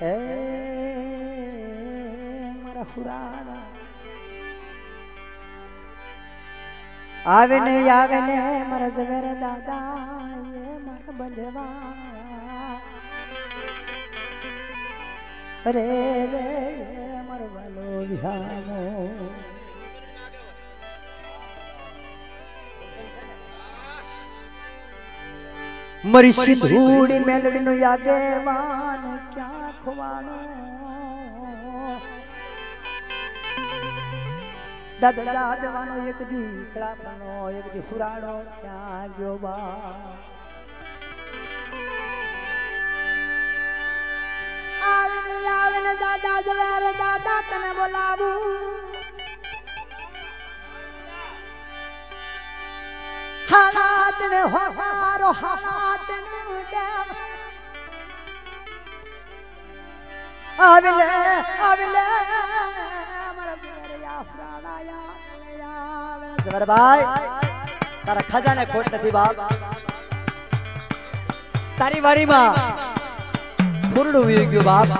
એ મારા હુરાડા આવે ને આવે ને મારા ઝવેર દાદા એ મારા બંધવા. અરે રે મારો વાલો મરી સિંધુડી મેલડી નો યાદેવાન ક્યાં ખોવાણો દાદા દાદવાનો એક દી કળાપનો એક દી ફુરાડો ક્યાં ગયો બા આવે ને આવે ને દાદા જવેર દાદા તને બોલાવું હાલાત ને હોહારો હાલાત ને ઉડેમ આવે લે આવે લે મારા જવેર ફરાડા તારા ખજાને ખોટ નથી બાપ. તારી વાડીમાં ફૂરડું ગયું બાપ.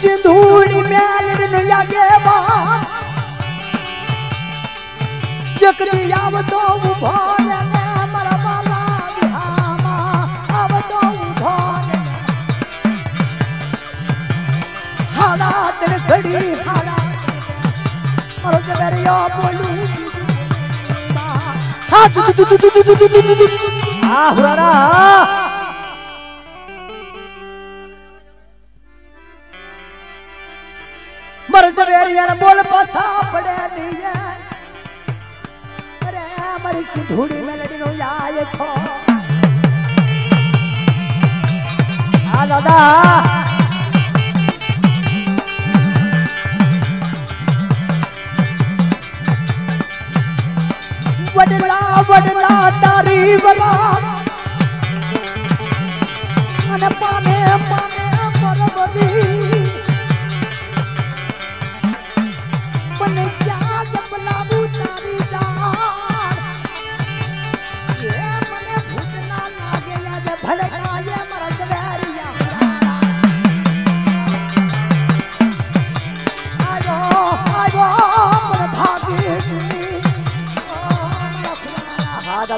મેલડી નો યાગે બાન જકરી આવતો ઊભો ને મારા બાલા બિહામાં આવતો ઊભો રે હાડા તર ઘડી હા તુ यार, बोल पसा पड़े नहीं अरे, हमारी सिधूड़ी में लड़ी नो यार खो। आ दादा। वडला वडला, तारी वला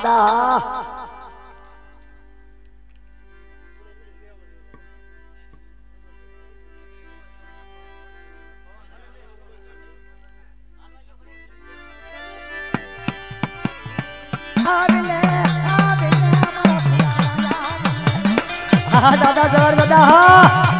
सदा दादा जवार बता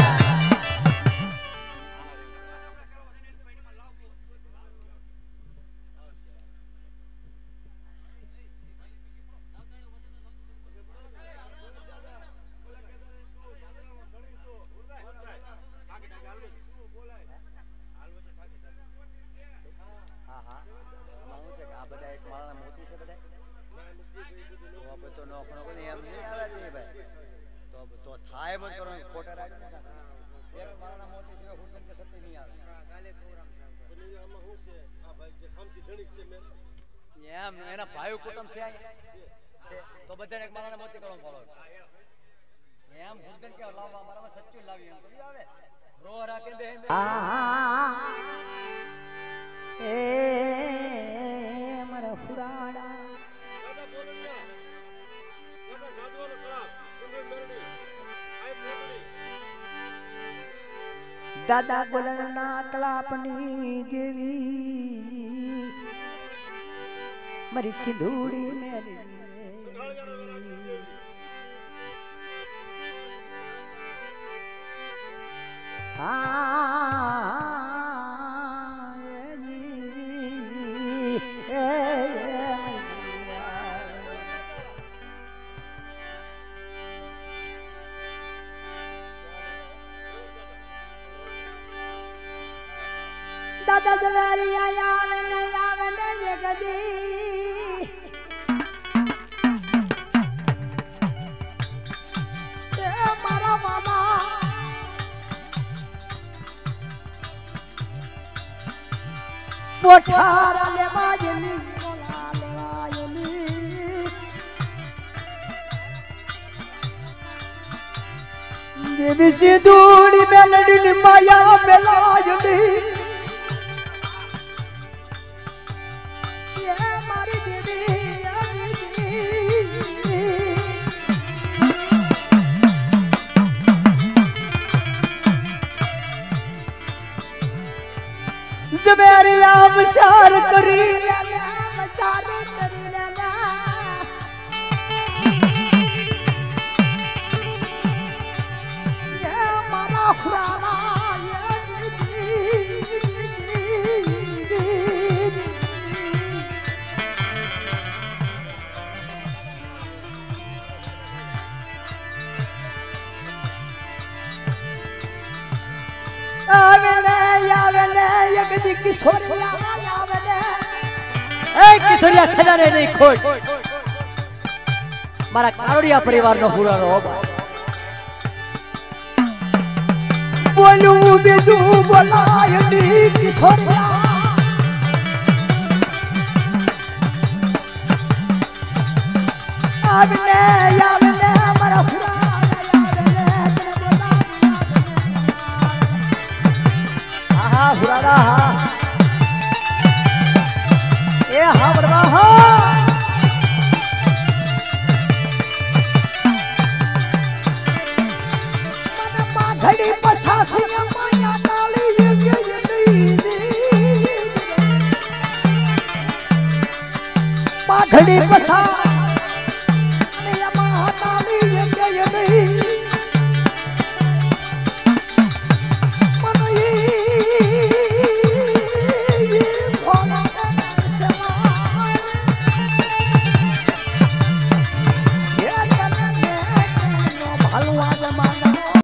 આવે એમ, એના ભાઈ કુટુંબ છે તો બધાને એક મારા મોતી કરો ફોલો એમ હુકમ કે લાવવા મારામાં સચ્ચું લાવી દાદા ગોલણના કલાપની દેવી મારી સિંધુડી મેરી હા દાદા જલારી આવે ને આવે ને જગદી એ મારા મામા પોઠારા લેવા જલી દેવી સિંધુડી મેલડી માયા મેલા जबेर आप सार करी। આવે ને આવે ને એક દી કિશોરિયા આવે ને એ કિશોરિયા ખજાને નહીં ખોટ. મારા કારોડિયા પરિવારનો હુરાનો હોબા બોલું બીજું બોલાયની કિશોરિયા. આવે ને આવે ए हवा